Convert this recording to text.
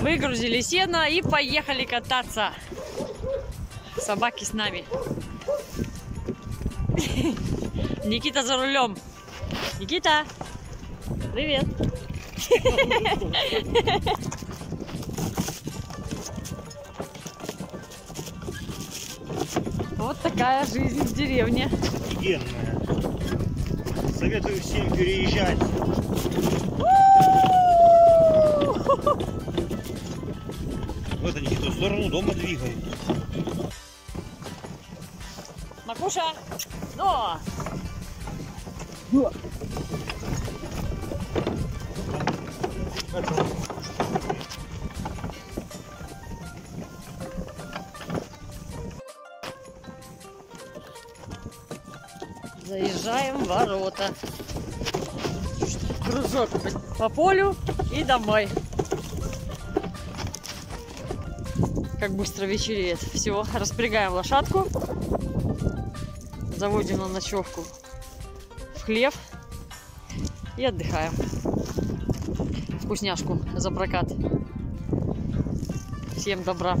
Выгрузили сено и поехали кататься. Собаки с нами. Никита за рулем. Никита, привет. Вот такая жизнь в деревне. Офигенная. Советую всем переезжать. Вот они в ту сторону дома двигают. Макуша, но! Заезжаем в ворота. Кружок по полю и домой. Как быстро вечереет. Все, распрягаем лошадку. Заводим на ночевку в хлев и отдыхаем. Вкусняшку за прокат. Всем добра.